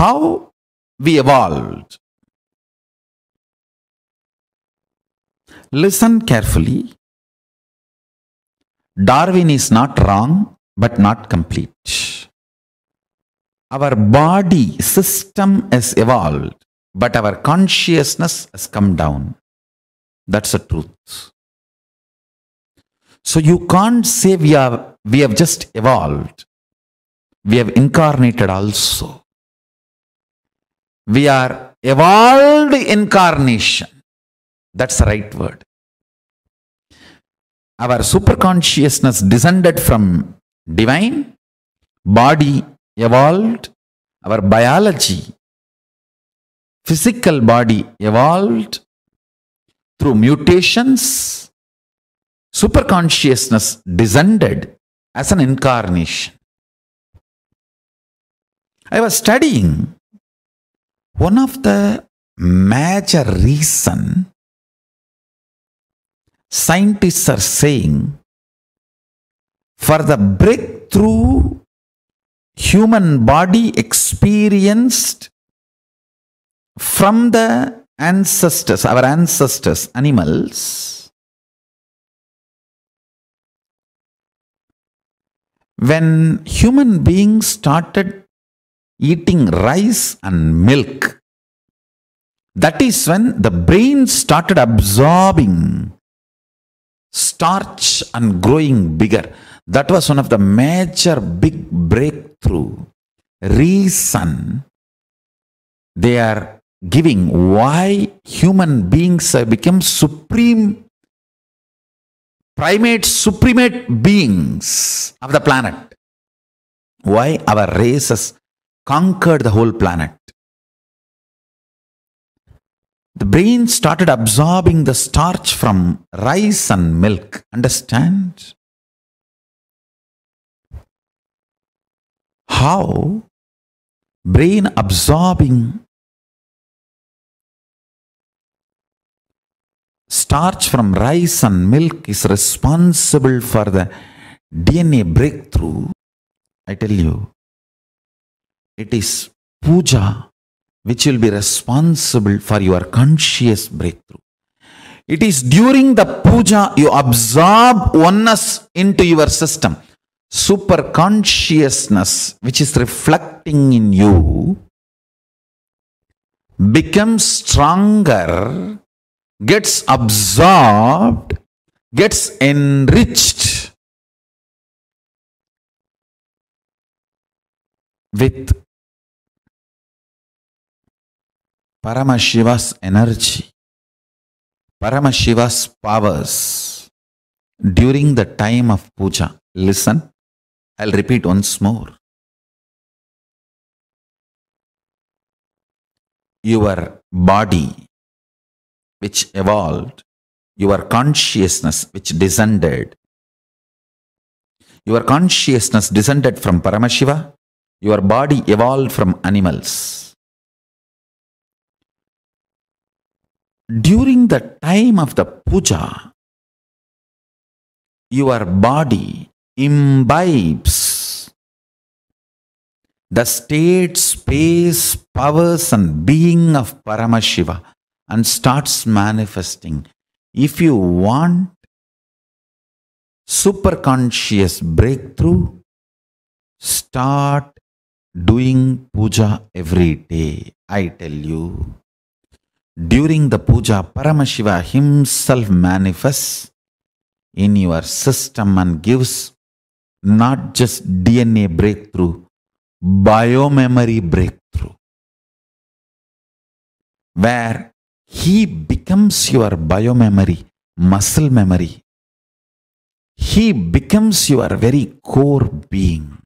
how we evolved. Listen carefully. Darwin is not wrong, but not complete. Our body system has evolved, but our consciousness has come down. That's the truth. So you can't say we have we have just evolved. We have incarnated also. We are evolved incarnation. That's the right word. Our superconsciousness descended from divine, body evolved, our biology, physical body evolved through mutations, superconsciousness descended as an incarnation. I was studying one of the major reason scientists are saying for the breakthrough human body experienced from the ancestors, our ancestors, animals, when human beings started eating rice and milk, that is when the brain started absorbing starch and growing bigger. That was one of the major big breakthrough. Reason they are giving why human beings have become supreme primate supremate beings of the planet. Why our race has conquered the whole planet. The brain started absorbing the starch from rice and milk. Understand? How brain absorbing starch from rice and milk is responsible for the DNA breakthrough. I tell you, it is puja which will be responsible for your conscious breakthrough. It is during the puja you absorb oneness into your system. Super consciousness, which is reflecting in you, becomes stronger gets absorbed, gets enriched with Paramashiva's energy, Paramashiva's powers during the time of puja. Listen, I'll repeat once more. Your body which evolved, your consciousness which descended. Your consciousness descended from Paramashiva, your body evolved from animals. During the time of the puja, your body imbibes the state, space, powers, and being of Paramashiva and starts manifesting. If you want superconscious breakthrough, start doing puja every day. I tell you. During the puja, Paramashiva himself manifests in your system and gives not just DNA breakthrough, biomemory breakthrough. Where he becomes your biomemory, muscle memory. He becomes your very core being.